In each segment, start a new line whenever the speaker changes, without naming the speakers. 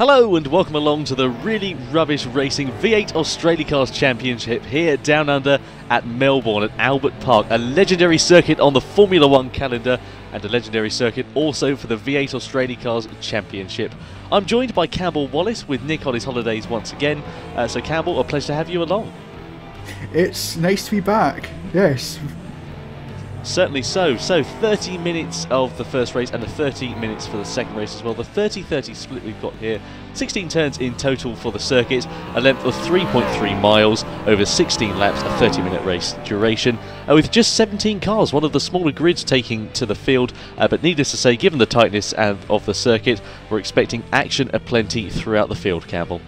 Hello and welcome along to the really rubbish racing V8 Australia Cars Championship here down under at Melbourne at Albert Park, a legendary circuit on the Formula One calendar and a legendary circuit also for the V8 Australia Cars Championship. I'm joined by Campbell Wallis with Nick on his holidays once again. Uh, so Campbell, a pleasure to have you along.
It's nice to be back. Yes,
Certainly so. So 30 minutes of the first race and the 30 minutes for the second race as well. The 30-30 split we've got here. 16 turns in total for the circuit, a length of 3.3 miles over 16 laps, a 30-minute race duration, uh, with just 17 cars, one of the smaller grids taking to the field. Uh, but needless to say, given the tightness of the circuit, we're expecting action aplenty throughout the field, Campbell.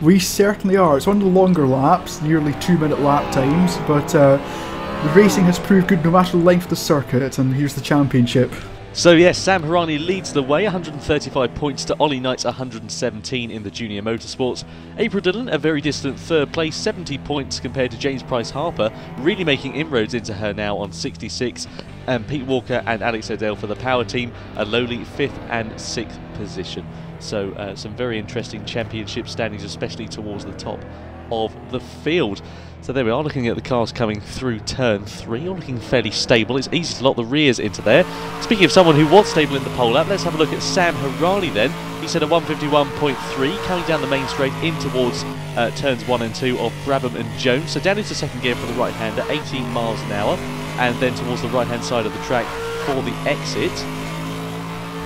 We certainly are. It's one of the longer laps, nearly two-minute lap times, but. Uh, the racing has proved good no matter the length of the circuit, and here's the championship.
So yes, Sam Hirani leads the way, 135 points to Ollie Knight's 117 in the junior motorsports. April Dillon, a very distant third place, 70 points compared to James Price Harper, really making inroads into her now on 66. And Pete Walker and Alex Odell for the power team, a lowly fifth and sixth position. So uh, some very interesting championship standings, especially towards the top of the field. So there we are, looking at the cars coming through turn three, all looking fairly stable. It's easy to lock the rears into there. Speaking of someone who was stable in the pole lap, let's have a look at Sam Hirani then. He said a 151.3 coming down the main straight in towards uh, turns one and two of Brabham and Jones. So down into second gear for the right-hander, 18 miles an hour, and then towards the right-hand side of the track for the exit.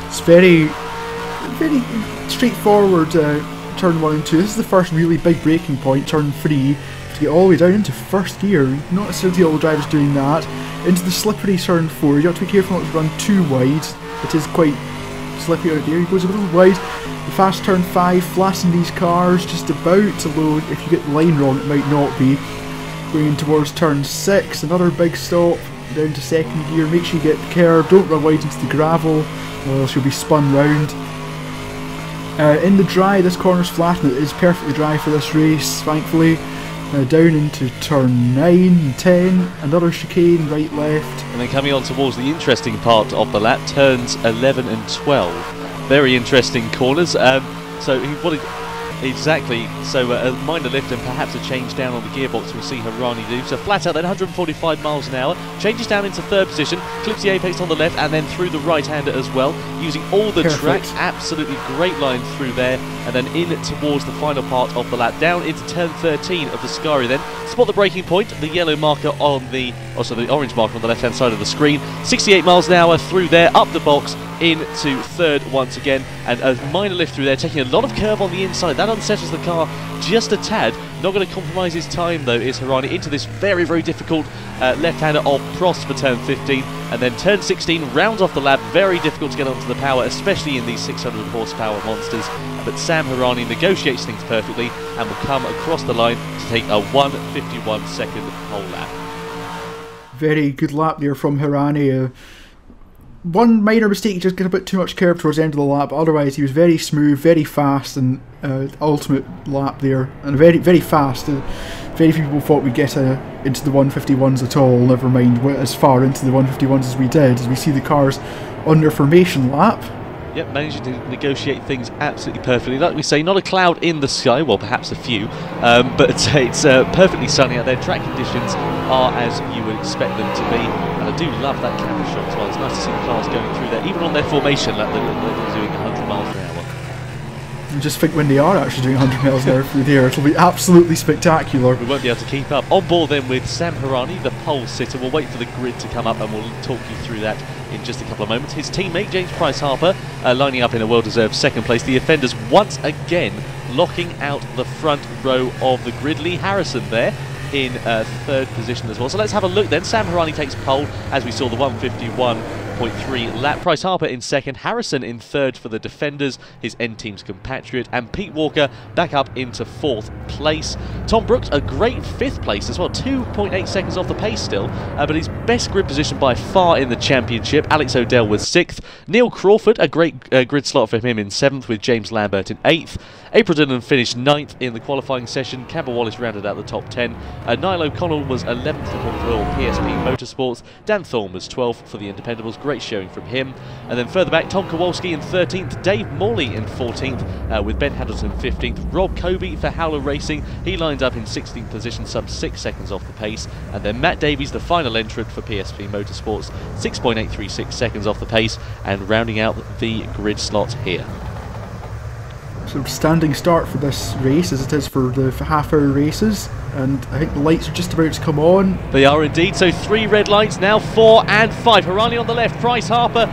It's very, very straightforward uh, turn one and two. This is the first really big braking point, turn three to get all the way down into first gear. Not all the drivers doing that. Into the slippery turn 4, you have to be careful not to run too wide. It is quite slippery out there. He goes a little wide. The fast turn 5, flatten these cars just about to load. If you get the line wrong, it might not be. Going in towards turn 6, another big stop. Down to second gear. Make sure you get the curb. Don't run wide into the gravel, or else you'll be spun round. Uh, in the dry, this corner's flat and it is perfectly dry for this race, thankfully. Uh, down into turn 9 10, another chicane, right left.
And then coming on towards the interesting part of the lap, turns 11 and 12. Very interesting corners. Um, so he wanted Exactly. So uh, a minor lift and perhaps a change down on the gearbox we'll see Hirani do. So flat out then 145 miles an hour. Changes down into third position. Clips the apex on the left and then through the right hander as well. Using all the
Perfect.
track. Absolutely great line through there. And then in towards the final part of the lap. Down into turn 13 of Ascari then. Spot the braking point. The yellow marker on the, also the orange marker on the left hand side of the screen. 68 miles an hour through there. Up the box into third once again. And a minor lift through there taking a lot of curve on the inside. That unsettles the car just a tad. Not going to compromise his time though is Hirani into this very very difficult uh, left-hander of Prost for turn 15 and then turn 16 rounds off the lap. Very difficult to get onto the power especially in these 600 horsepower monsters. But Sam Hirani negotiates things perfectly and will come across the line to take a 151 second pole lap.
Very good lap there from Hirani. Uh, one minor mistake, he just got a bit too much curve towards the end of the lap. Otherwise, he was very smooth, very fast, and uh, ultimate lap there, and very very fast. Uh, very few people thought we'd get uh, into the 151s at all. Never mind as far into the 151s as we did. As we see the cars on their formation lap.
Yep, managing to negotiate things absolutely perfectly. Like we say, not a cloud in the sky, well, perhaps a few, um, but it's uh, perfectly sunny out there. Track conditions are as you would expect them to be, and I do love that camera shot as well. It's nice to see the cars going through there, even on their formation like they're, they're doing 100 miles an hour.
And just think when they are actually doing 100 miles an hour through there, it'll be absolutely spectacular.
We won't be able to keep up. On board then with Sam Hirani, the pole sitter. We'll wait for the grid to come up and we'll talk you through that in just a couple of moments. His teammate, James Price Harper, uh, lining up in a well-deserved second place. The offenders once again locking out the front row of the grid. Lee Harrison there in uh, third position as well. So let's have a look then. Sam Hirani takes pole as we saw the 151.3 lap. Price Harper in second, Harrison in third for the defenders, his end team's compatriot, and Pete Walker back up into fourth place. Tom Brooks, a great fifth place as well, 2.8 seconds off the pace still, uh, but his best grid position by far in the championship. Alex Odell was sixth. Neil Crawford, a great uh, grid slot for him in seventh, with James Lambert in eighth. April Dillon finished ninth in the qualifying session. Campbell Wallis rounded out the top 10. Uh, Niall O'Connell was 11th for Royal PSP Motorsports. Dan Thorne was 12th for the Independables. Great showing from him. And then further back, Tom Kowalski in 13th, Dave Morley in 14th, uh, with Ben Hamilton 15th, Rob Kobe for Howler Racing. He lines up in 16th position, some 6 seconds off the pace. And then Matt Davies, the final entrant for PSP Motorsports, 6.836 seconds off the pace, and rounding out the grid slot here
sort of standing start for this race as it is for the half hour races and I think the lights are just about to come on.
They are indeed, so three red lights, now four and five. Hirani on the left, Price Harper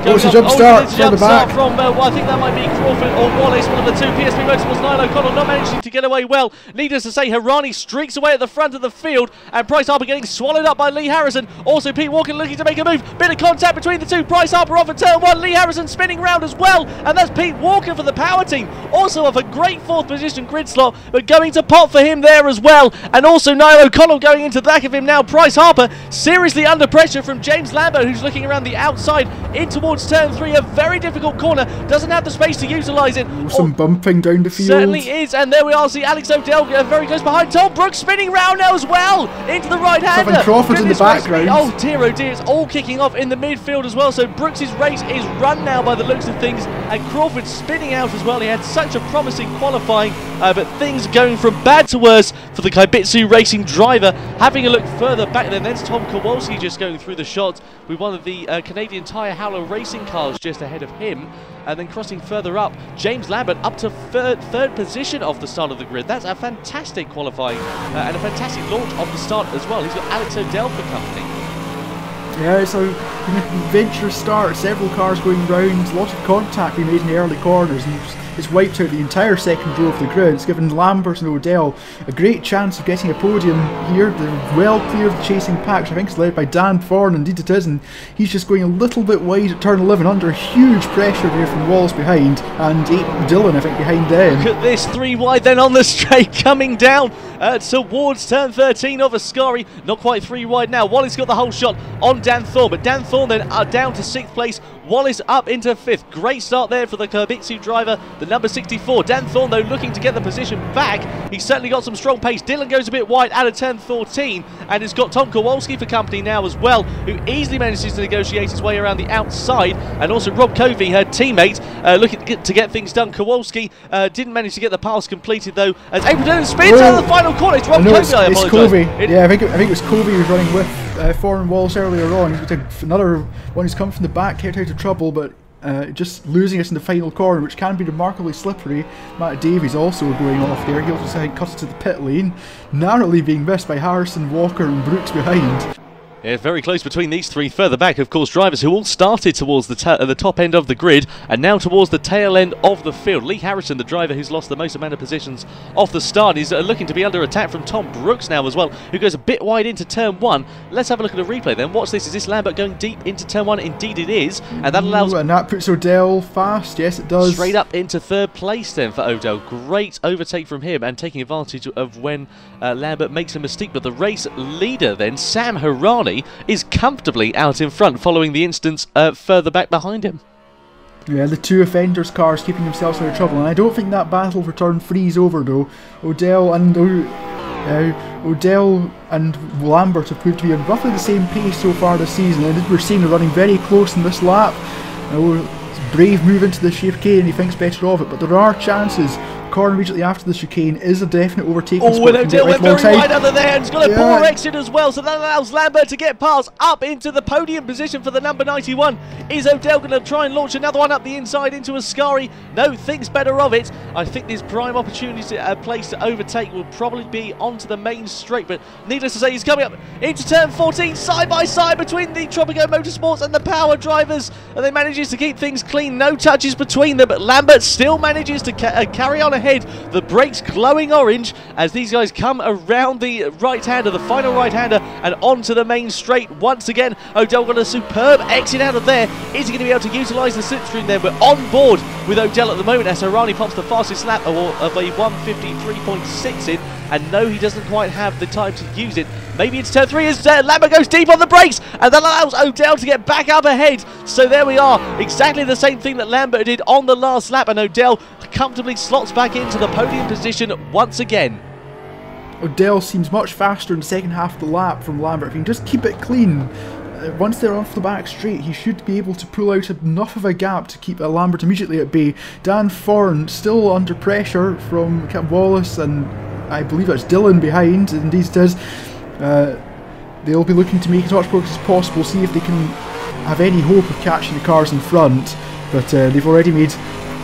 It's a jump start oh,
jump
start
from, uh, well, I think that might be Crawford or Wallis, one of the two. PSP Motorsports, Niall O'Connell not managing to get away well. Needless to say, Hirani streaks away at the front of the field, and Price Harper getting swallowed up by Lee Harrison. Also, Pete Walker looking to make a move. Bit of contact between the two. Price Harper off at turn one. Lee Harrison spinning round as well, and that's Pete Walker for the power team. Also off a great fourth position grid slot, but going to pot for him there as well. And also Niall O'Connell going into the back of him now. Price Harper seriously under pressure from James Lambert, who's looking around the outside in towards turn three. A very difficult corner. Doesn't have the space to utilise it.
Some bumping down the field.
Certainly is. And there we are. See Alex Odell very close behind. Tom Brooks spinning round now as well into the right hander.
Kevin Crawford in the background.
Oh dear, oh dear. It's all kicking off in the midfield as well. So Brooks's race is run now by the looks of things. And Crawford spinning out as well. He had such a promising qualifying, uh, but things going from bad to worse for the Kybitsu Racing driver. Having a look further back then, there's Tom Kowalski just going through the shots with one of the uh, Canadian Tire Howler racing cars just ahead of him. And then crossing further up, James Lambert up to third, third position of the start of the grid. That's a fantastic qualifying uh, and a fantastic launch of the start as well. He's got Alex Odell for company.
Yeah, so adventurous start, several cars going round, lots of contact being made in the early corners, and it's wiped out the entire second row of the grid. It's given Lambert and Odell a great chance of getting a podium here. They're well clear of the chasing pack, which I think is led by Dan Thorne, indeed it is, and he's just going a little bit wide at turn 11 under huge pressure there from Wallis behind, and Dillon, I think, behind them.
Look at this, three wide then on the straight, coming down uh, towards turn 13 of Ascari. Not quite three wide now. Wallis got the whole shot on Dan Thorne, but Dan Thorne then are down to sixth place. Wallis up into fifth. Great start there for the Kybitsu driver, the number 64. Dan Thorne, though, looking to get the position back. He's certainly got some strong pace. Dillon goes a bit wide out of turn 14 and has got Tom Kowalski for company now as well, who easily manages to negotiate his way around the outside. And also Rob Covey, her teammate, uh, looking to get things done. Kowalski uh, didn't manage to get the pass completed, though, as April Dillon spins out of the final corner. It's Rob Covey,
it's,
I
it's Covey. yeah, I think, it, I think it was Covey who was running with uh, Foreign Walls earlier on. Another one who's come from the back, kept out of trouble, but uh, just losing us in the final corner, which can be remarkably slippery. Matt Davies also going off there. He also cuts to the pit lane, narrowly being missed by Harrison, Walker, and Brooks behind.
Yeah, very close between these three. Further back, of course, drivers who all started towards the, uh, the top end of the grid and now towards the tail end of the field. Lee Harrison, the driver who's lost the most amount of positions off the start, is uh, looking to be under attack from Tom Brooks now as well, who goes a bit wide into turn one. Let's have a look at a replay then. Watch this. Is this Lambert going deep into turn one? Indeed it is. And that allows...
Ooh, and that puts Odell fast. Yes, it does.
Straight up into third place then for Odell. Great overtake from him and taking advantage of when uh, Lambert makes a mistake. But the race leader then, Sam Is comfortably out in front following the instance uh, further back behind him.
Yeah, the two offenders' cars keeping themselves out of trouble, and I don't think that battle for turn three is over though. Odell and uh, Odell and Lambert have proved to be at roughly the same pace so far this season, and we're seeing them running very close in this lap. Brave move into the chicane and he thinks better of it, but there are chances corner immediately after the chicane is a definite overtaking
oh, spot. Oh, Odell went very wide under there and he's got a yeah. poor exit as well, so that allows Lambert to get past up into the podium position for the number 91. Is Odell going to try and launch another one up the inside into Ascari? No, thinks better of it. I think this prime opportunity to uh, place to overtake will probably be onto the main straight, but needless to say, he's coming up into turn 14, side by side between the Tropico Motorsports and the Power drivers, and they manages to keep things clean, no touches between them, but Lambert still manages to ca uh, carry on ahead. The brakes glowing orange as these guys come around the right-hander, the final right-hander, and onto the main straight once again. Odell got a superb exit out of there. Is he going to be able to utilise the slipstream there? We're on board with Odell at the moment as Hirani pops the fastest lap of a 153.6 in and no, he doesn't quite have the time to use it. Maybe it's turn three as uh, Lambert goes deep on the brakes, and that allows Odell to get back up ahead. So there we are, exactly the same thing that Lambert did on the last lap, and Odell comfortably slots back into the podium position once again.
Odell seems much faster in the second half of the lap from Lambert. If he can just keep it clean, uh, once they're off the back straight, he should be able to pull out enough of a gap to keep Lambert immediately at bay. Dan Thorne still under pressure from Cap Wallis, and I believe that's Dillon behind, indeed it is. Uh, they'll be looking to make as much progress as possible, see if they can have any hope of catching the cars in front. But uh, they've already made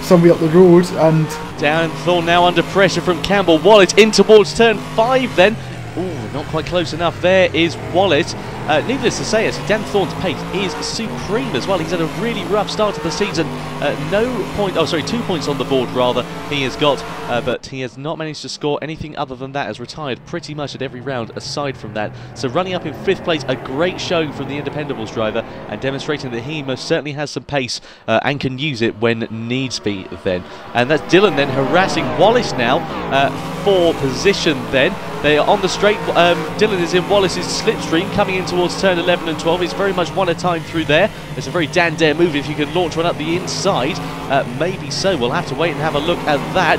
some way up the road, and
Dan Thorne now under pressure from Campbell Wallis in towards turn five then. Ooh, not quite close enough. There is Wallis. Uh, needless to say, actually, Dan Thorne's pace is supreme as well. He's had a really rough start to the season. Uh, no point, oh sorry, two points on the board rather. He has got, uh, but he has not managed to score anything other than that. Has retired pretty much at every round aside from that. So running up in fifth place, a great showing from the Independables driver and demonstrating that he most certainly has some pace uh, and can use it when needs be. Then, and that's Dillon then harassing Wallis now uh, for position. Then they are on the straight. Um, Dillon is in Wallis's slipstream coming into towards turn 11 and 12. It's very much one at a time through there. It's a very Dan Dare move if you can launch one up the inside. Uh, maybe so. We'll have to wait and have a look at that.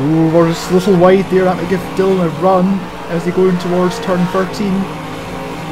Ooh, we're just a little wide there. That may give Dillon a run as they go in towards turn 13.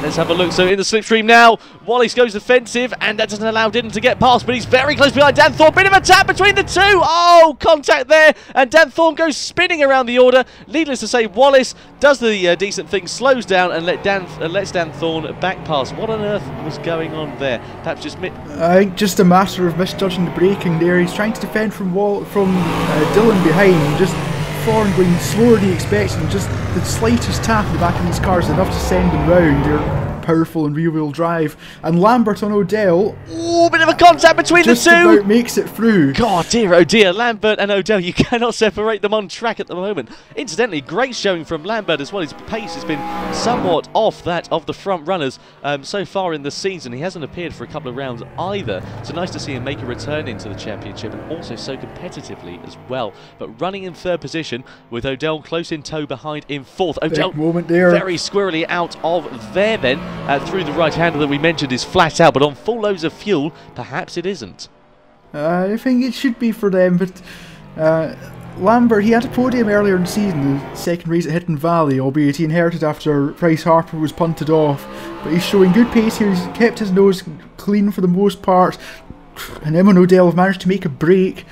Let's have a look. So in the slipstream now, Wallis goes offensive, and that doesn't allow Dillon to get past, but he's very close behind Dan Thorne. Bit of a tap between the two. Oh, contact there, and Dan Thorne goes spinning around the order. Needless to say, Wallis does the uh, decent thing, slows down, and let Dan uh, lets Dan Thorne back pass. What on earth was going on there? Perhaps just
I think just a matter of misjudging the braking there. He's trying to defend from Wall from uh, Dillon behind, just Thorne going slower than he expected, and just the slightest tap in the back of these cars enough to send them round. They're powerful and rear-wheel drive. And Lambert on Odell.
Oh, bit of a contact between
the two. About makes it through.
God dear, oh dear, Lambert and Odell. You cannot separate them on track at the moment. Incidentally, great showing from Lambert as well. His pace has been somewhat off that of the front runners um, so far in the season. He hasn't appeared for a couple of rounds either. So nice to see him make a return into the championship and also so competitively as well. But running in third position with Odell close in tow behind in fourth. Odell
moment there.
very squirrely out of there then uh, through the right hander that we mentioned is flat out, but on full loads of fuel, perhaps it isn't.
Uh, I think it should be for them, but uh, Lambert, he had a podium earlier in the season, the second race at Hidden Valley, albeit he inherited after Price Harper was punted off. But he's showing good pace here, he's kept his nose clean for the most part, and Emma Odell have managed to make a break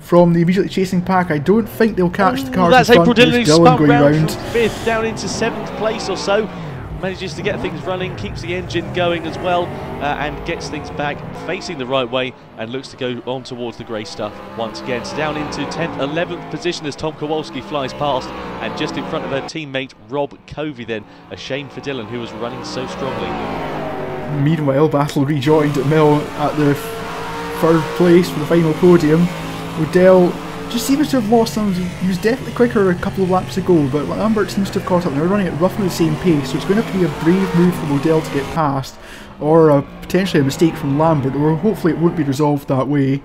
from the immediately chasing pack. I don't think they'll catch the cars
That's
in front.
April Dillon spun going round. fifth down into seventh place or so manages to get things running, keeps the engine going as well, uh, and gets things back facing the right way and looks to go on towards the grey stuff once again. So down into 10th, 11th position as Tom Kowalski flies past, and just in front of her teammate Rob Covey then. A shame for Dillon, who was running so strongly.
Meanwhile, Battle rejoined at Mill at the third place for the final podium. Odell just seems to have lost some. He was definitely quicker a couple of laps ago, but Lambert seems to have caught up. They're running at roughly the same pace, so it's going to have to be a brave move for Odell to get past, or a, potentially a mistake from Lambert, or hopefully it won't be resolved that way.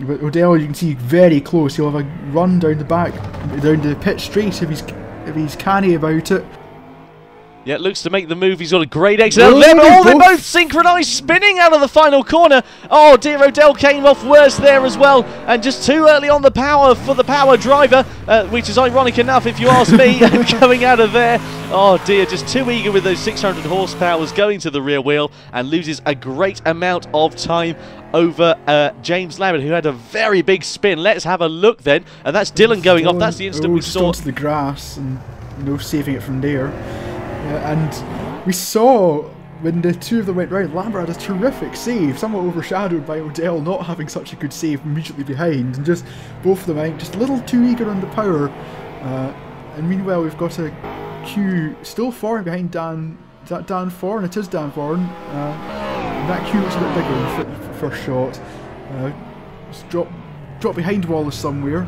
But Odell, you can see very close. He'll have a run down the back, down the pit straight if he's if he's canny about it.
Yeah, it looks to make the move. He's got a great exit. Oh, they both, they both synchronised, spinning out of the final corner. Oh, dear, Odell came off worse there as well. And just too early on the power for the power driver, uh, which is ironic enough if you ask me, coming out of there. Oh, dear, just too eager with those 600 horsepowers going to the rear wheel and loses a great amount of time over uh, James Lambert, who had a very big spin. Let's have a look then. And that's Dillon going off. That's the instant
oh,
we saw.
onto the grass and no saving it from there. Uh, and we saw when the two of them went round, Lambert had a terrific save, somewhat overshadowed by Odell not having such a good save immediately behind, and just both of them, think, just a little too eager on the power. Uh, and meanwhile, we've got a queue still far behind Dan. Is that Dan Thorne? It is Dan Thorne. Uh, that queue looks a bit bigger in the first shot. Uh, drop, drop behind Wallis somewhere.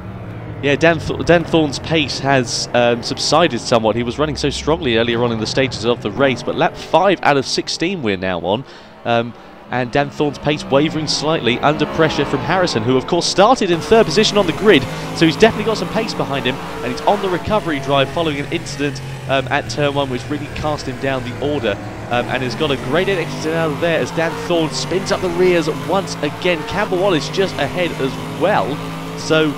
Yeah, Dan, Th Dan Thorne's pace has um, subsided somewhat. He was running so strongly earlier on in the stages of the race, but lap 5 out of 16 we're now on. Um, and Dan Thorne's pace wavering slightly under pressure from Harrison, who of course started in third position on the grid, so he's definitely got some pace behind him, and he's on the recovery drive following an incident um, at turn one, which really cast him down the order, um, and has got a great exit out of there as Dan Thorne spins up the rears once again. Campbell Wallis just ahead as well, so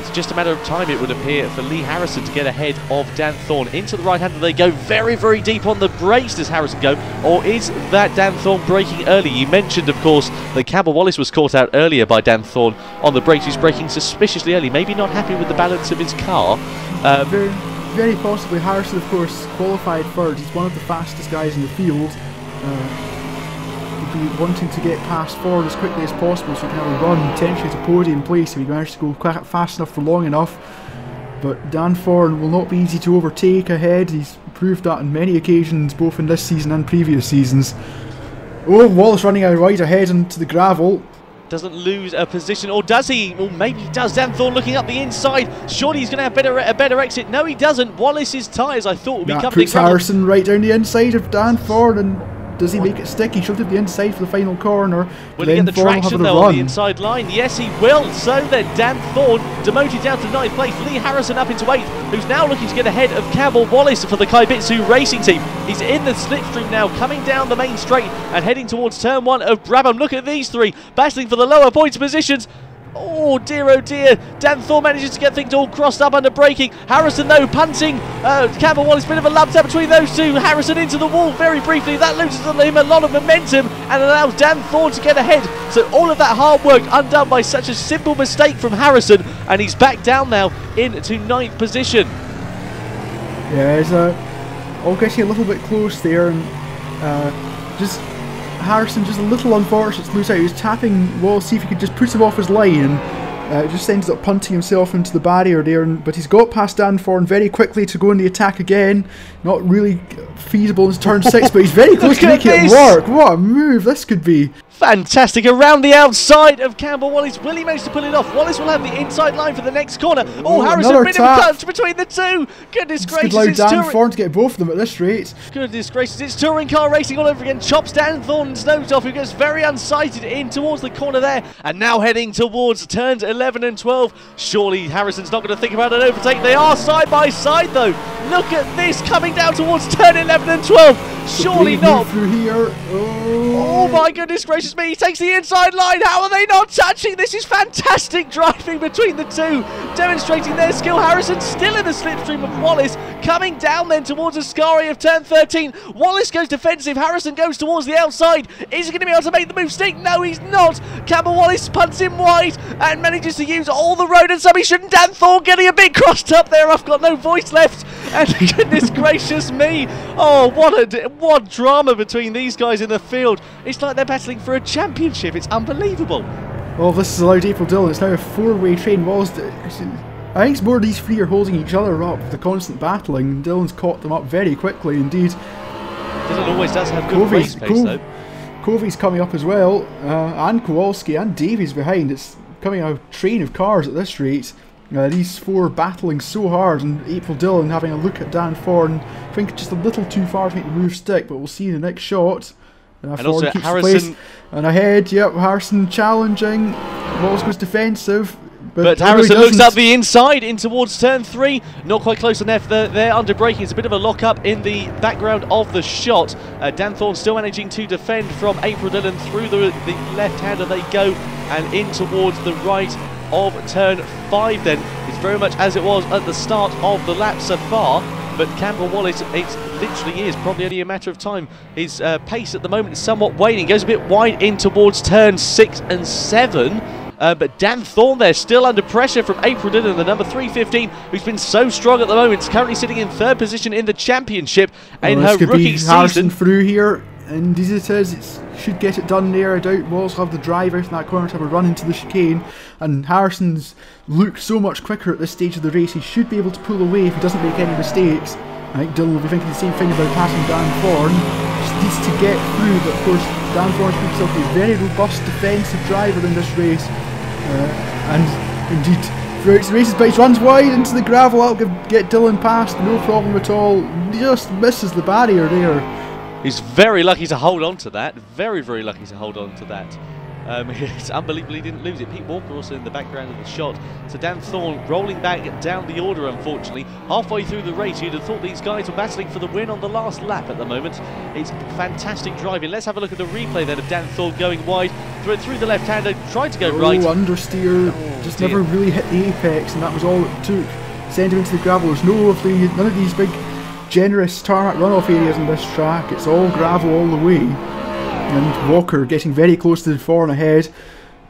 it's just a matter of time, it would appear, for Lee Harrison to get ahead of Dan Thorne. Into the right hander they go, very, very deep on the brakes does Harrison go, or is that Dan Thorne breaking early? You mentioned, of course, that Campbell Wallis was caught out earlier by Dan Thorne on the brakes. He's braking suspiciously early, maybe not happy with the balance of his car.
Um, very, very possibly. Harrison, of course, qualified third. He's one of the fastest guys in the field. Uh, be wanting to get past forward as quickly as possible so he can have a run potentially to podium place if he manage to go quite fast enough for long enough. But Dan Thorne will not be easy to overtake ahead. He's proved that on many occasions, both in this season and previous seasons. Oh, Wallis running out right ahead into the gravel.
Doesn't lose a position, or does he? Well, maybe he does. Dan Thorne looking up the inside. Surely he's going to have better, a better exit. No, he doesn't. Wallis's tyres, I thought, would be
that
coming.
Puts Harrison right down the inside of Dan Thorne and does he make it stick? He should have the inside for the final corner.
Will he get the traction though on the inside line? Yes, he will. So then, Dan Thorne demoted down to ninth place. Lee Harrison up into eighth, who's now looking to get ahead of Campbell Wallis for the Kaibatsu Racing Team. He's in the slipstream now, coming down the main straight and heading towards turn one of Brabham. Look at these three battling for the lower points positions. Oh dear, oh dear. Dan Thor manages to get things all crossed up under braking. Harrison, though, punting. Uh, Campbell Wallis, bit of a love tap between those two. Harrison into the wall very briefly. That loses on him a lot of momentum and allows Dan Thor to get ahead. So all of that hard work undone by such a simple mistake from Harrison. And he's back down now into ninth position.
Yeah, it's uh, all getting a little bit close there. and uh, Just Harrison just a little unfortunate to lose out. He was tapping Wall, see if he could just put him off his line, uh, just ends up punting himself into the barrier there. And, but he's got past Dan Thorne very quickly to go in the attack again. Not really feasible in turn six, but he's very close to making it work. What a move this could be.
Fantastic around the outside of Campbell Wallis. Will he manage to pull it off? Wallis will have the inside line for the next corner. Oh, Harrison, bit tap. of a touch between the two. Goodness
this
gracious.
Could allow Dan Thorne to get both of them at this rate.
Goodness gracious. It's touring car racing all over again. Chops Dan Thorne's nose off, who gets very unsighted in towards the corner there. And now heading towards turns 11 and 12. Surely Harrison's not going to think about an overtake. They are side by side, though. Look at this coming down towards turn 11 and 12. Surely not.
Through here.
Oh. oh my goodness gracious me. He takes the inside line. How are they not touching? This is fantastic driving between the two. Demonstrating their skill. Harrison still in the slipstream of Wallis. Coming down then towards Ascari of turn 13. Wallis goes defensive. Harrison goes towards the outside. Is he going to be able to make the move stick? No, he's not. Campbell Wallis punts him wide and manages to use all the road and submission. Dan Thorne getting a bit crossed up there. I've got no voice left. And goodness gracious me. Oh, what a what drama between these guys in the field. It's like they're battling for a championship. It's unbelievable.
Well, this has allowed April Dillon. It's now a four-way train. Walls. I think it's more these three are holding each other up. The constant battling. Dillon's caught them up very quickly indeed.
Dillon always does have good Covey's, race pace though.
Covey's coming up as well, uh, and Kowalski and Davies behind. It's coming a train of cars at this rate. Uh, these four battling so hard, and April Dillon having a look at Dan Thorne. I think just a little too far to make the move stick, but we'll see in the next shot.
Uh, and also Harrison.
And ahead, yep, Harrison challenging. Walls goes defensive.
But, but Harrison looks up the inside in towards turn three. Not quite close enough. They're, they're under braking. It's a bit of a lock up in the background of the shot. Uh, Dan Thorne still managing to defend from April Dillon through the, the left hander they go and in towards the right of turn 5 then. It's very much as it was at the start of the lap so far, but Campbell Wallis, it literally is probably only a matter of time. His uh, pace at the moment is somewhat waning, goes a bit wide in towards turn 6 and 7. Uh, but Dan Thorne there still under pressure from April Dillon, the number 315, who's been so strong at the moment. Is currently sitting in third position in the championship
well,
in her rookie season.
through here, and it says, it should get it done there. I doubt Walls have the drive out in that corner to have a run into the chicane. And Harrison's looked so much quicker at this stage of the race, he should be able to pull away if he doesn't make any mistakes. I think Dillon will be thinking the same thing about passing Dan Thorne. Just needs to get through, but of course Dan Thorne proves himself a very robust defensive driver in this race. Uh, and indeed, throughout the races, but he runs wide into the gravel. I'll get Dillon past, no problem at all. Just misses the barrier there.
He's very lucky to hold on to that. Very, very lucky to hold on to that. Um, it's unbelievable he didn't lose it. Pete Walker also in the background of the shot. So Dan Thorne rolling back down the order, unfortunately. Halfway through the race, you'd have thought these guys were battling for the win on the last lap at the moment. It's fantastic driving. Let's have a look at the replay then of Dan Thorne going wide, through, through the left-hander, tried to go
oh,
right.
understeer,
Oh,
just
dear.
never really hit the apex, and that was all it took. Send him into the gravel. There's no none of these big, generous tarmac runoff areas in this track. It's all gravel all the way. And Walker getting very close to the four and ahead.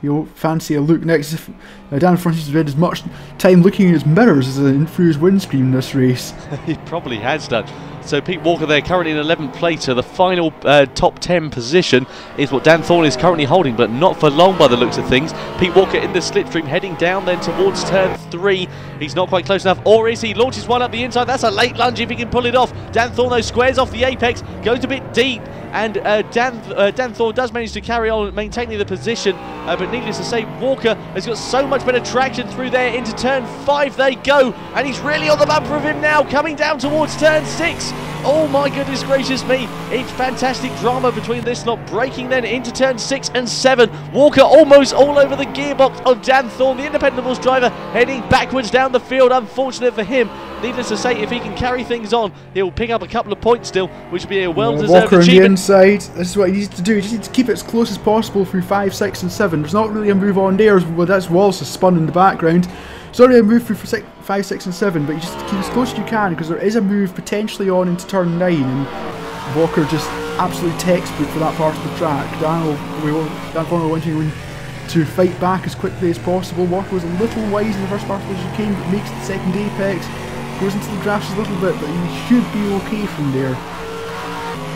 You'll fancy a look next. If uh, Dan Francis has spent as much time looking in his mirrors as in through windscreen in this race.
he probably has done. So Pete Walker there currently in 11th place. So the final uh, top 10 position is what Dan Thorne is currently holding, but not for long by the looks of things. Pete Walker in the slipstream heading down then towards turn three. He's not quite close enough, or is he? Launches one up the inside. That's a late lunge if he can pull it off. Dan Thorne though squares off the apex, goes a bit deep. And uh, Dan, uh, Thorne does manage to carry on maintaining the position, uh, but needless to say, Walker has got so much better traction through there into turn five. They go, and he's really on the bumper of him now, coming down towards turn six. Oh my goodness gracious me! It's fantastic drama between this lot, breaking then into turn six and seven. Walker almost all over the gearbox of Dan Thorne, the Independables driver, heading backwards down the field. Unfortunate for him. Needless to say, if he can carry things on, he'll pick up a couple of points still, which would be a well-deserved
Walker on the inside. This is what he needs to do. He just needs to keep it as close as possible through 5, 6 and 7. There's not really a move on there. Well, that's Wallis has spun in the background. Sorry, I moved through for six, 5, 6 and 7, but you just keep as close as you can because there is a move potentially on into turn 9 and Walker just absolutely textbook for that part of the track. Dan will, we will, Dan Thorne will want to to fight back as quickly as possible. Walker was a little wise in the first part of the chicane, but makes the second apex, goes into the drafts a little bit, but he should be okay from there.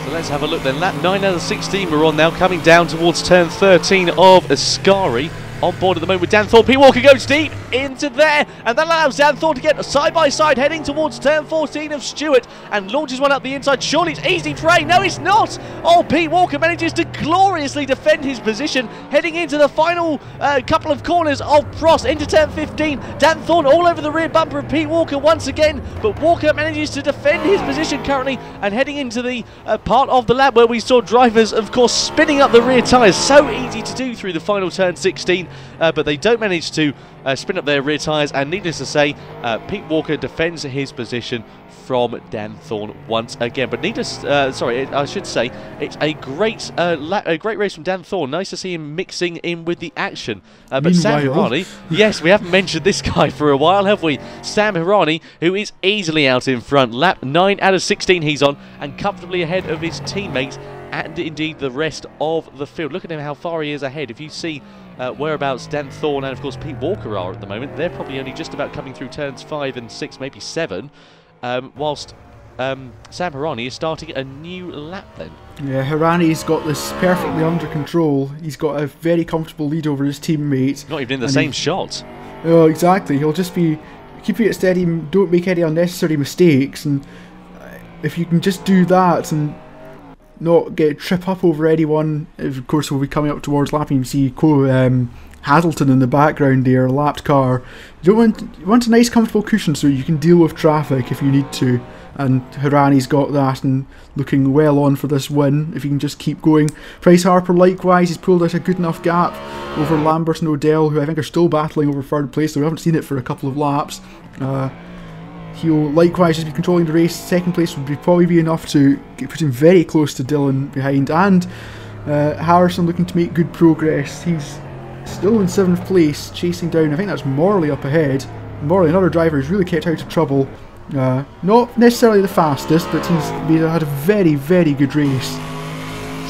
So let's have a look then. Lap 9 out of 16 we're on now, coming down towards turn 13 of Ascari. On board at the moment with Dan Thorne. Pete Walker goes deep into there, and that allows Dan Thorne to get side by side, heading towards turn 14 of Stewart, and launches one up the inside. Surely it's easy train. No, it's not. Oh, Pete Walker manages to gloriously defend his position, heading into the final uh, couple of corners of Prost into turn 15. Dan Thorne all over the rear bumper of Pete Walker once again, but Walker manages to defend his position currently and heading into the uh, part of the lap where we saw drivers, of course, spinning up the rear tyres. So easy to do through the final turn 16, uh, but they don't manage to uh, spin up their rear tyres. And needless to say, uh, Pete Walker defends his position from Dan Thorne once again. But needless, uh, sorry, I should say, it's a great, uh, la- a great race from Dan Thorne. Nice to see him mixing in with the action. But Sam Hirani, yes, we haven't mentioned this guy for a while, have we? Sam Hirani, who is easily out in front. Lap 9 out of 16 he's on, and comfortably ahead of his teammates and indeed the rest of the field. Look at him how far he is ahead. If you see uh, whereabouts Dan Thorne and of course Pete Walker are at the moment, they're probably only just about coming through turns 5 and 6, maybe 7, um, whilst um, Sam Hirani is starting a new lap then.
Yeah, Hirani's got this perfectly under control. He's got a very comfortable lead over his teammate.
Not even in the same
he-
shot.
Oh, exactly. He'll just be keeping it steady. Don't make any unnecessary mistakes. And uh, if you can just do that and not get trip up over anyone, of course, we'll be coming up towards lapping. You see Co um, in the background there, lapped car. You don't want you want a nice, comfortable cushion so you can deal with traffic if you need to. And Hirani's got that and looking well on for this win. If he can just keep going. Price Harper likewise, he's pulled out a good enough gap over Lambert and Odell, who I think are still battling over third place. So we haven't seen it for a couple of laps. Uh, he'll likewise just be controlling the race. Second place would be probably be enough to get, put him very close to Dillon behind. And uh, Harrison looking to make good progress. He's still in seventh place, chasing down. I think that's Morley up ahead. Morley, another driver, who's really kept out of trouble. Uh, not necessarily the fastest, but he's had a very, very good race.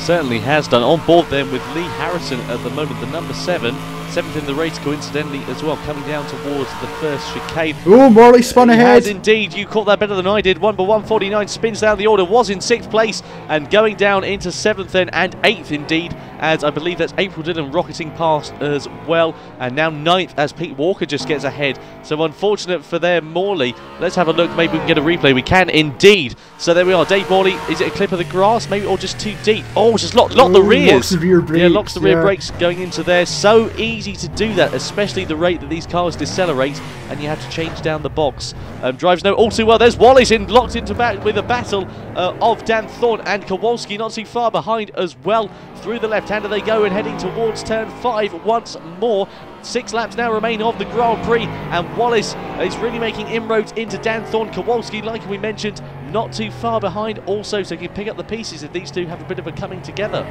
Certainly has done. On board then with Lee Harrison at the moment, the number seven. Seventh in the race, coincidentally, as well, coming down towards the first chicane.
Oh, Morley spun
He
ahead.
has indeed. You caught that better than I did. One but 149 spins down the order. Was in sixth place and going down into seventh then and eighth indeed. As I believe that's April Dillon rocketing past as well. And now ninth as Pete Walker just gets ahead. So unfortunate for their Morley. Let's have a look. Maybe we can get a replay. We can indeed. So there we are. Dave Morley. Is it a clip of the grass? Maybe or just too deep? Oh, just lock, lock the rears.
locks the rear
yeah, locks the rear
brakes,
brakes going into there. So easy to do that, especially the rate that these cars decelerate, and you have to change down the box. Um, drives know all too well. There's Wallis in, locked into back with a battle uh, of Dan Thorne and Kowalski not too far behind as well. Through the left-hander they go and heading towards turn five once more. Six laps now remain of the Grand Prix, and Wallis is really making inroads into Dan Thorne. Kowalski, like we mentioned, not too far behind also, so he can pick up the pieces if these two have a bit of a coming together.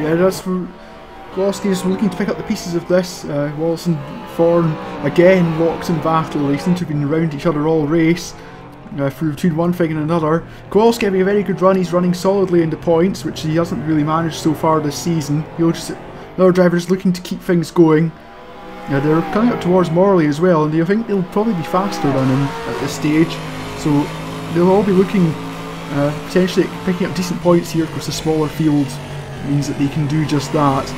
Yeah, that's for Kowalski is looking to pick up the pieces of this. Uh, Wallis and Thorne again locked in battle. They seem to have been around each other all race. Uh, through between one thing and another. Kowalski having a very good run. He's running solidly into points, which he hasn't really managed so far this season. He'll just another driver is looking to keep things going. Yeah, they're coming up towards Morley as well, and I think they'll probably be faster than him at this stage. So they'll all be looking uh, potentially picking up decent points here because the smaller field means that they can do just that.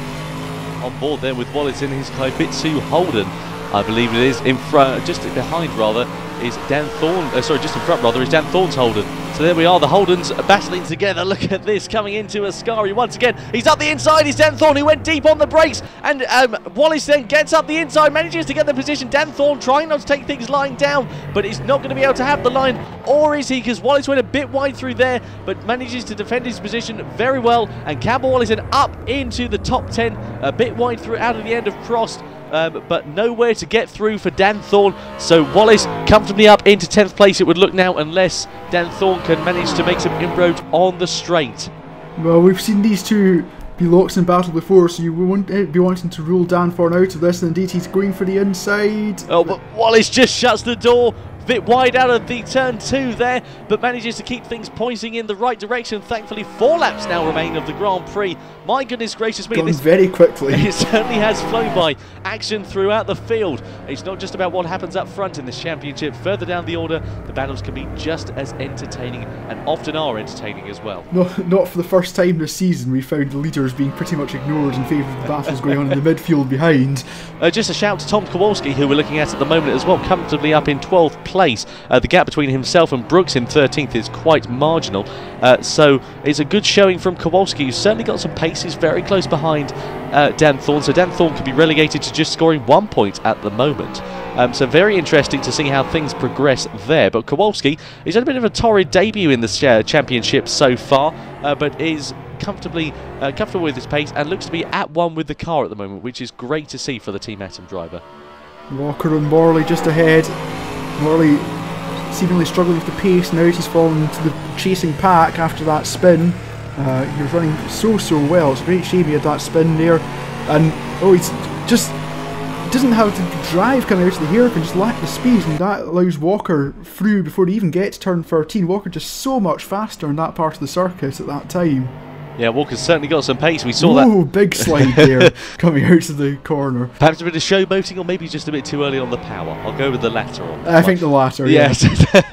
On board then with Wallis in his Kaibitsu Holden, I believe it is, in front, just behind rather, is Dan Thorne, uh, sorry, just in front rather, is Dan Thorne's Holden. So there we are, the Holdens battling together. Look at this, coming into Ascari once again. He's up the inside, he's Dan Thorne, who went deep on the brakes. And um, Wallis then gets up the inside, manages to get the position. Dan Thorne trying not to take things lying down, but he's not going to be able to have the line. Or is he? Because Wallis went a bit wide through there, but manages to defend his position very well. And Campbell Wallis then up into the top 10, a bit wide through out of the end of Prost um, but nowhere to get through for Dan Thorne. So Wallis comfortably up into 10th place, it would look now, unless Dan Thorne can manage to make some inroads on the straight.
Well, we've seen these two be locked in battle before, so you won't eh, be wanting to rule Dan Thorne out of this, and indeed he's going for the inside.
Oh, but Wallis just shuts the door. Bit wide out of the turn two there, but manages to keep things pointing in the right direction. Thankfully, four laps now remain of the Grand Prix. My goodness gracious me,
Gone
this
very quickly.
It certainly has flown by. Action throughout the field. It's not just about what happens up front in this championship. Further down the order, the battles can be just as entertaining and often are entertaining as well.
No, not for the first time this season, we found the leaders being pretty much ignored in favour of the battles going on in the midfield behind.
Uh, just a shout to Tom Kowalski, who we're looking at at the moment as well, comfortably up in 12th place. Uh, the gap between himself and Brooks in 13th is quite marginal. Uh, so it's a good showing from Kowalski, who's certainly got some pace. He's very close behind uh, Dan Thorne. So Dan Thorne could be relegated to just scoring one point at the moment. Um, so very interesting to see how things progress there. But Kowalski, he's had a bit of a torrid debut in the uh, championship so far, uh, but is comfortably uh, comfortable with his pace and looks to be at one with the car at the moment, which is great to see for the Team Atom driver.
Walker and Morley just ahead. Morley seemingly struggling with the pace. Now he's fallen into the chasing pack after that spin. Uh, he was running so so well. It's a great shame he had that spin there. And oh, he's just doesn't have the drive coming out of the hairpin, just lack the speed, and that allows Walker through before he even gets turn 13. Walker just so much faster in that part of the circuit at that time.
Yeah, Walker's certainly got some pace. We saw that.
Ooh, big slide there coming out of the corner.
Perhaps a bit of showboating, or maybe just a bit too early on the power. I'll go with the latter. on
I think the latter.
Yes.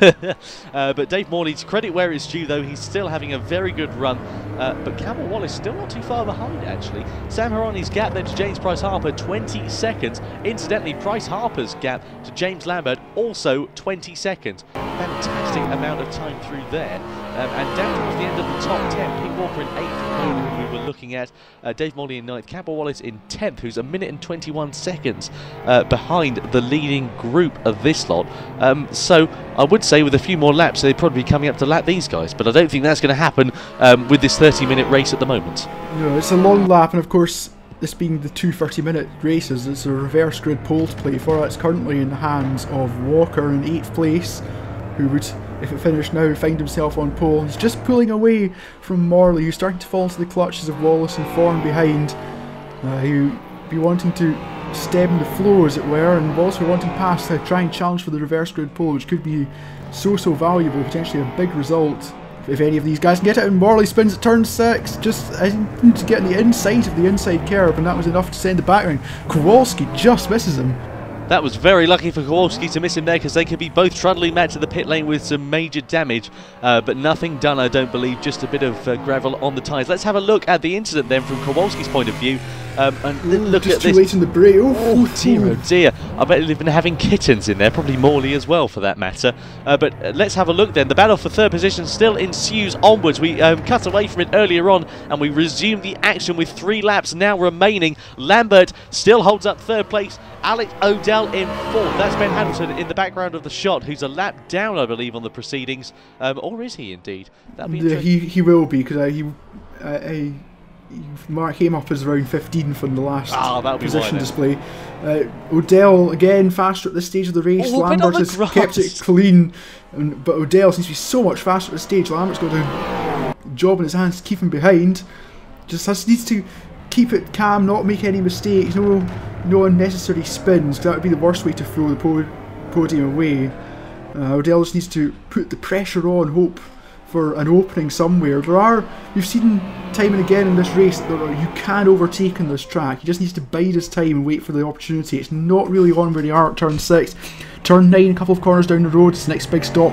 uh, but Dave Morley, to credit where it's due, though, he's still having a very good run. Uh, but Campbell Wallis still not too far behind, actually. Sam Hirani's gap then to James Price Harper, 20 seconds. Incidentally, Price Harper's gap to James Lambert, also 20 seconds. Fantastic amount of time through there. Um, and down towards the end of the top 10, Pete Walker in 8th, who we were looking at. Uh, Dave Morley in 9th, Campbell Wallis in 10th, who's a minute and 21 seconds uh, behind the leading group of this lot. Um, so I would say with a few more laps, they'd probably be coming up to lap these guys, but I don't think that's going to happen um, with this 30 minute race at the moment.
No, it's a long lap, and of course, this being the two 30 minute races, it's a reverse grid pole to play for. It's currently in the hands of Walker in 8th place, who would, if it finished now, find himself on pole. He's just pulling away from Morley, who's starting to fall into the clutches of Wallis and Thorne behind. Uh, he'll be wanting to stem the flow, as it were, and Wallis will wanting past to try and challenge for the reverse grid pole, which could be so, so valuable, potentially a big result if any of these guys can get it. And Morley spins at turn six, just to get the inside of the inside curb, and that was enough to send the back around. Kowalski just misses him.
That was very lucky for Kowalski to miss him there because they could be both trundling back to the pit lane with some major damage, uh, but nothing done, I don't believe, just a bit of uh, gravel on the tyres. Let's have a look at the incident then from Kowalski's point of view. Um, and
Ooh,
look
just
at this.
in the break. Oh,
Oh dear, oh dear. I bet they've been having kittens in there, probably Morley as well for that matter. Uh, but uh, let's have a look then. The battle for third position still ensues onwards. We um, cut away from it earlier on and we resume the action with three laps now remaining. Lambert still holds up third place. Alex Odell in fourth. That's Ben Hamilton in the background of the shot, who's a lap down, I believe, on the proceedings. Um, or is he indeed? That'd be
Yeah, he he will be because uh, he uh, he Mark came up as around 15 from the last
that'll why
position display. Uh, Odell again faster at this stage of the race.
Oh, a bit on
Lambert has
grass.
kept it clean, and, but Odell seems to be so much faster at this stage. Lambert's got a job in his hands to keep him behind. Just has needs to keep it calm, not make any mistakes, no no unnecessary spins. 'cause that would be the worst way to throw the po- podium away. Uh, Odell just needs to put the pressure on, hope for an opening somewhere. There are, we've seen time and again in this race that are, you can overtake on this track. He just needs to bide his time and wait for the opportunity. It's not really on where they are at turn six. Turn nine, a couple of corners down the road, it's the next big stop.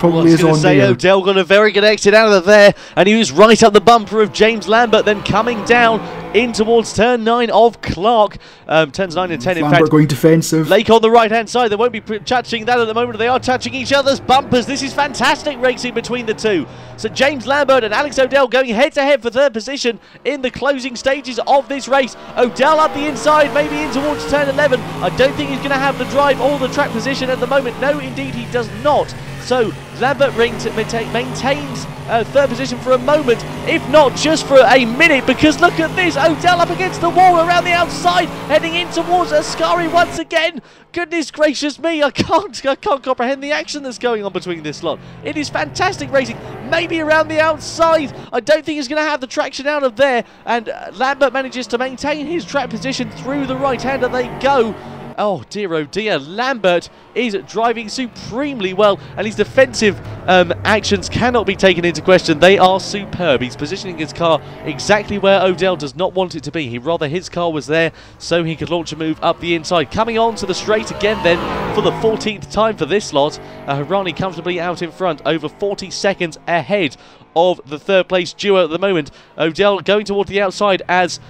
Probably
was
is
going
on
to say
there.
Odell got a very good exit out of there, and he was right up the bumper of James Lambert, then coming down in towards turn nine of Clark. Um, turns nine and ten, in fact.
Lambert going defensive.
Lake on the right hand side, they won't be touching that at the moment. They are touching each other's bumpers. This is fantastic racing between the two. So James Lambert and Alex Odell going head to head for third position in the closing stages of this race. Odell up the inside, maybe in towards turn 11. I don't think he's going to have the drive or the track position at the moment. No, indeed, he does not. So Lambert maintains uh, third position for a moment, if not just for a minute, because look at this Odell up against the wall around the outside, heading in towards Ascari once again. Goodness gracious me, I can't, I can't comprehend the action that's going on between this lot. It is fantastic racing, maybe around the outside. I don't think he's going to have the traction out of there, and uh, Lambert manages to maintain his track position through the right hander. They go. Oh dear, oh dear. Lambert is driving supremely well, and his defensive um, actions cannot be taken into question. They are superb. He's positioning his car exactly where Odell does not want it to be. He rather his car was there so he could launch a move up the inside. Coming on to the straight again, then for the 14th time for this lot. Uh, Hirani comfortably out in front, over 40 seconds ahead of the third place duo at the moment. Odell going toward the outside as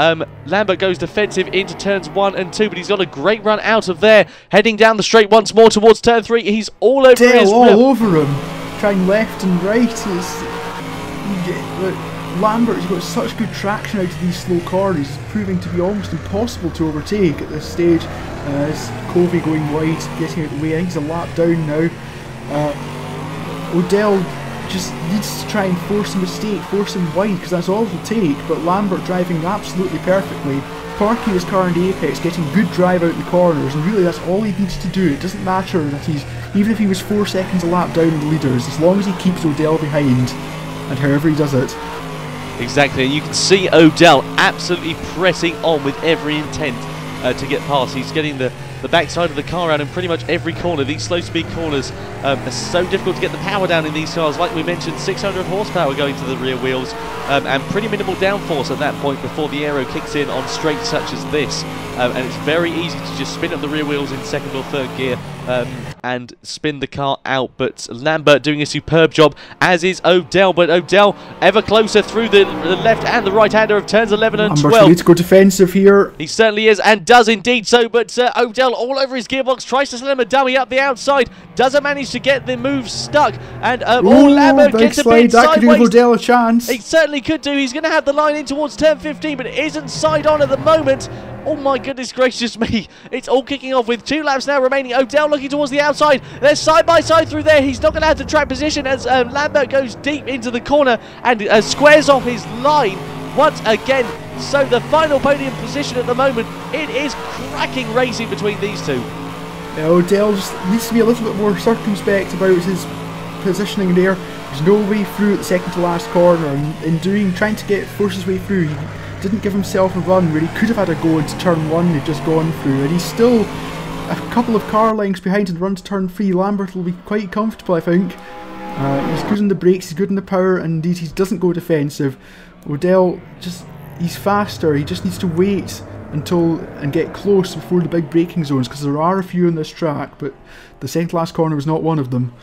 um, Lambert goes defensive into turns one and two, but he's got a great run out of there. Heading down the straight once more towards turn three. He's all over his
all
rim.
over him, trying left and right. Get- look, Lambert's got such good traction out of these slow corners, it's proving to be almost impossible to overtake at this stage. Uh, as Covey going wide, getting out of the way. I think he's a lap down now. Uh, Odell just needs to try and force a mistake, force him wide, because that's all he'll take. But Lambert driving absolutely perfectly, parking his car the apex, getting good drive out the corners, and really that's all he needs to do. It doesn't matter that he's, even if he was four seconds a lap down in the leaders, as long as he keeps Odell behind, and however he does it.
Exactly, and you can see Odell absolutely pressing on with every intent uh, to get past. He's getting the, the backside of the car out in pretty much every corner. These slow speed corners um, are so difficult to get the power down in these cars. Like we mentioned, 600 horsepower going to the rear wheels um, and pretty minimal downforce at that point before the aero kicks in on straights such as this. Um, and it's very easy to just spin up the rear wheels in second or third gear um, and spin the car out. But Lambert doing a superb job, as is Odell. But Odell ever closer through the, the left and the right hander of turns 11 and
Lambert's
12.
ready to go defensive here.
He certainly is and does indeed so, but uh, Odell all over his gearbox tries to slam a dummy up the outside, doesn't manage to get the move stuck, and um, oh, Lambert gets a
slide.
bit
That could give
sideways.
Odell a chance.
He certainly could do. He's going to have the line in towards turn 15, but it isn't side on at the moment. Oh my goodness gracious me. It's all kicking off with two laps now remaining. Odell looking towards the outside. They're side by side through there. He's not going to have the track position as um, Lambert goes deep into the corner and uh, squares off his line once again. So the final podium position at the moment, it is cracking racing between these two.
Yeah, Odell just needs to be a little bit more circumspect about his positioning there. There's no way through at the second to last corner, and in doing trying to get force his way through, didn't give himself a run where he could have had a go into turn one. He'd just gone through, and he's still a couple of car lengths behind and run to turn three. Lambert will be quite comfortable, I think. Uh, he's good in the brakes, he's good in the power, and indeed he doesn't go defensive. Odell just he's faster. He just needs to wait until and get close before the big braking zones because there are a few on this track, but the second last corner was not one of them.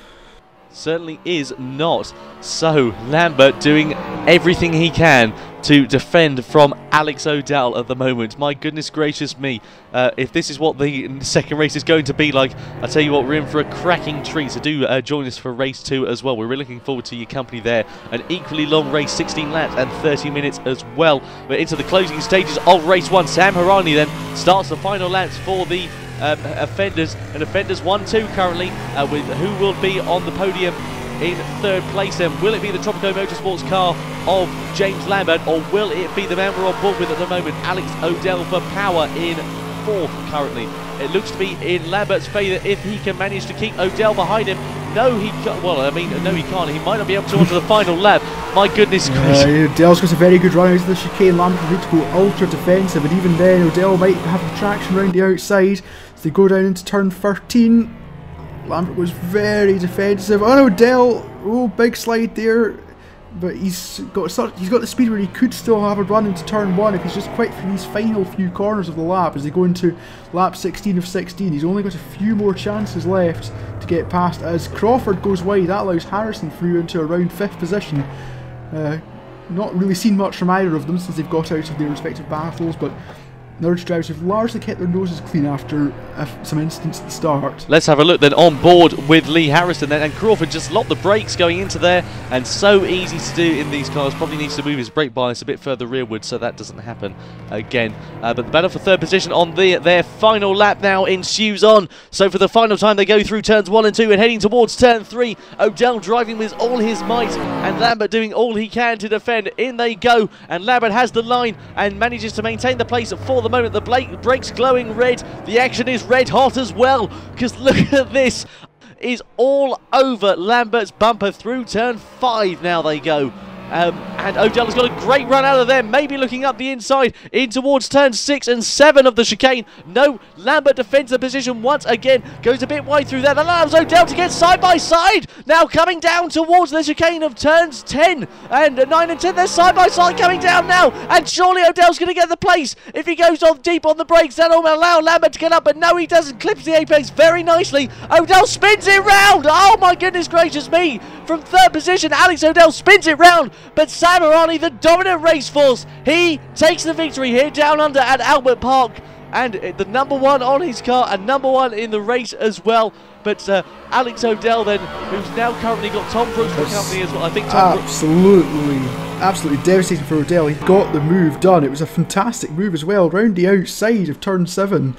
Certainly is not. So, Lambert doing everything he can to defend from Alex Odell at the moment. My goodness gracious me. Uh, if this is what the second race is going to be like, I tell you what, we're in for a cracking treat. So do uh, join us for race two as well. We're really looking forward to your company there. An equally long race, 16 laps and 30 minutes as well. We're into the closing stages of race one. Sam Hirani then starts the final laps for the um, offenders and offenders 1-2 currently uh, with who will be on the podium in third place then will it be the Tropico Motorsports car of James Lambert or will it be the man we're on board with at the moment Alex Odell for power in fourth currently? It looks to be in Lambert's favour if he can manage to keep Odell behind him. No he can't well I mean no he can't. He might not be able to onto the final lap. My goodness gracious
Uh, Odell's got a very good run. Out of the chicane. Lambert will need to go ultra defensive, and even then, Odell might have the traction around the outside. So they go down into turn 13. Lambert was very defensive. Oh, Odell, oh, big slide there. But he's got such, he's got the speed where he could still have a run into turn one if he's just quick through these final few corners of the lap as they go into lap 16 of 16. He's only got a few more chances left to get past as Crawford goes wide. That allows Harrison through into around fifth position. Uh, not really seen much from either of them since they've got out of their respective battles, but Norwich drivers have largely kept their noses clean after uh, some incidents at the start.
Let's have a look then on board with Lee Harrison then and Crawford just locked the brakes going into there and so easy to do in these cars. Probably needs to move his brake bias a bit further rearward so that doesn't happen again. Uh, but the battle for third position on the, their final lap now ensues on. So for the final time they go through turns one and two and heading towards turn three. Odell driving with all his might and Lambert doing all he can to defend. In they go and Lambert has the line and manages to maintain the place for the moment. The Blake brakes glowing red. The action is red hot as well because look at this. Is all over Lambert's bumper through turn five. Now they go um, and Odell has got a great run out of there, maybe looking up the inside in towards turn 6 and 7 of the chicane. No, Lambert defends the position once again, goes a bit wide through there, that allows Odell to get side by side. Now coming down towards the chicane of turns 10 and 9 and 10, they're side by side coming down now, and surely Odell's going to get the place. If he goes off deep on the brakes, that'll allow Lambert to get up, but no, he doesn't. Clips the apex very nicely. Odell spins it round. Oh my goodness gracious me. From third position, Alex Odell spins it round. But Sam Hirani, the dominant race force, he takes the victory here down under at Albert Park. And the number one on his car and number one in the race as well. But uh, Alex Odell then, who's now currently got Tom Brooks for company as well. I think Tom Brooks...
Absolutely, absolutely devastating for Odell. He got the move done. It was a fantastic move as well, round the outside of turn 7.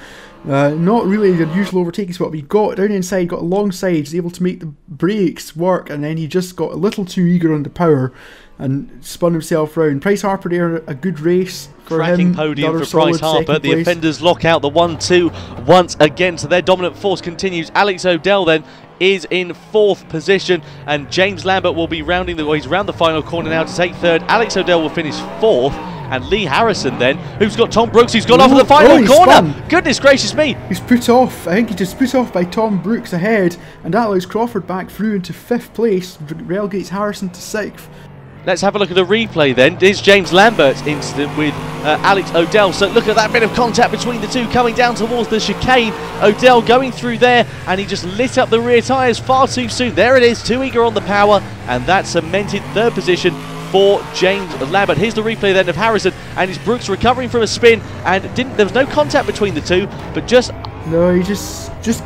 Uh, not really the usual overtaking spot, but he got down inside, got alongside, was able to make the brakes work, and then he just got a little too eager on the power and spun himself round. Price Harper there, a good race for
Cracking
him.
podium for
solid
Harper. The
place.
offenders lock out the 1 2 once again, so their dominant force continues. Alex Odell then is in fourth position, and James Lambert will be rounding the. Well, he's round the final corner now to take third. Alex Odell will finish fourth. And Lee Harrison then, who's got Tom Brooks, who's gone off of the final
oh,
corner.
spun.
Goodness gracious me!
He's put off. I think he just put off by Tom Brooks ahead, and that allows Crawford back through into fifth place, relegates Harrison to sixth.
Let's have a look at the replay then. There's James Lambert's incident with uh, Alex Odell. So look at that bit of contact between the two coming down towards the chicane. Odell going through there and he just lit up the rear tyres far too soon. There it is, too eager on the power and that cemented third position for James Lambert. Here's the replay then of Harrison and it's Brooks recovering from a spin and didn't there was no contact between the two but just
No, he just just.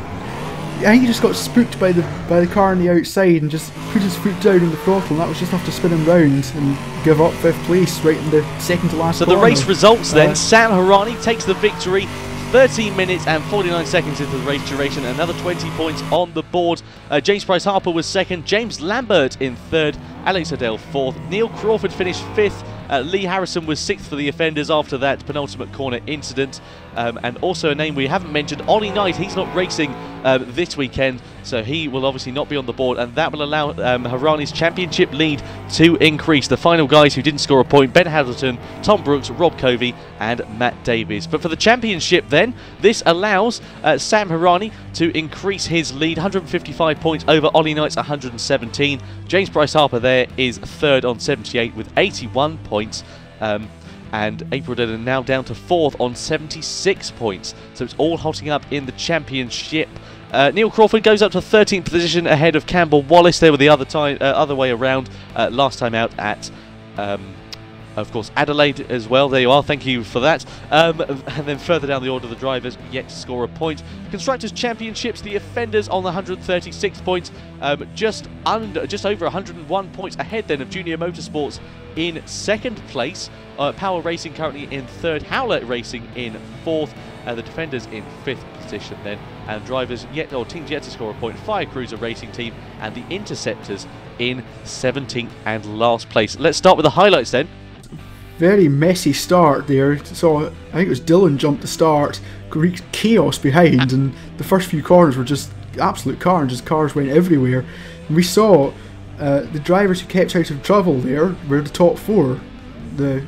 I think he just got spooked by the by the car on the outside and just put his foot down in the throttle, and that was just enough to spin him round and give up fifth place right in the second to last.
So the race results then,
Uh,
Sam Hirani takes the victory. 13 minutes and 49 seconds into the race duration, another 20 points on the board. Uh, James Price Harper was second, James Lambert in third, Alex Odell fourth, Neil Crawford finished fifth, uh, Lee Harrison was sixth for the offenders after that penultimate corner incident. Um, and also a name we haven't mentioned, Ollie Knight, he's not racing um, this weekend, so he will obviously not be on the board, and that will allow um, Hirani's championship lead to increase. The final guys who didn't score a point Ben Hazelton, Tom Brooks, Rob Covey, and Matt Davies. But for the championship, then, this allows uh, Sam Hirani to increase his lead 155 points over Ollie Knight's 117. James Price Harper there is third on 78 with 81 points. Um, and April Dillon now down to fourth on 76 points. So it's all hotting up in the championship. Uh, Neil Crawford goes up to 13th position ahead of Campbell Wallis. They were the other time, uh, other way around uh, last time out at. Um, of course, Adelaide as well. There you are. Thank you for that. Um, and then further down the order, the drivers yet to score a point. Constructors Championships, the offenders on the 136 points, um, just under, just over 101 points ahead then of Junior Motorsports in second place. Uh, Power Racing currently in third. Howler Racing in fourth. And the defenders in fifth position then. And drivers yet, or teams yet to score a point. Fire Cruiser Racing Team and the Interceptors in 17th and last place. Let's start with the highlights then
very messy start there. So I think it was Dillon jumped the start, wreaked chaos behind, and the first few corners were just absolute carnage as cars went everywhere. And we saw uh, the drivers who kept out of trouble there were the top four. The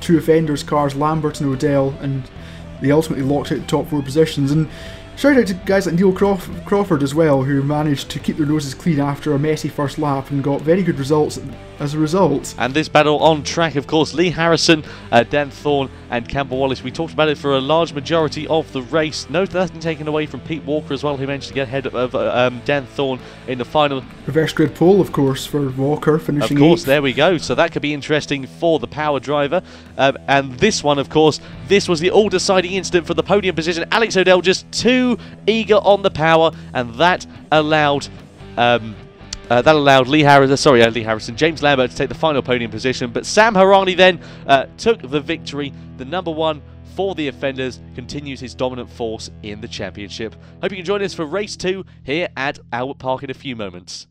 two offenders cars, Lambert and Odell, and they ultimately locked out the top four positions. And Shout out to guys like Neil Crawford as well, who managed to keep their noses clean after a messy first lap and got very good results as a result.
And this battle on track, of course, Lee Harrison, uh, Dan Thorne, and Campbell Wallis. We talked about it for a large majority of the race. No, nothing taken away from Pete Walker as well, who managed to get ahead of uh, um, Dan Thorne in the final.
Reverse grid pole, of course, for Walker finishing.
Of course,
eighth.
there we go. So that could be interesting for the power driver. Um, and this one, of course, this was the all-deciding incident for the podium position. Alex Odell just too eager on the power, and that allowed. Um, uh, that allowed Lee Harrison, uh, sorry, uh, Lee Harrison, James Lambert to take the final podium position, but Sam Hirani then uh, took the victory. The number one for the offenders continues his dominant force in the championship. Hope you can join us for race two here at Albert Park in a few moments.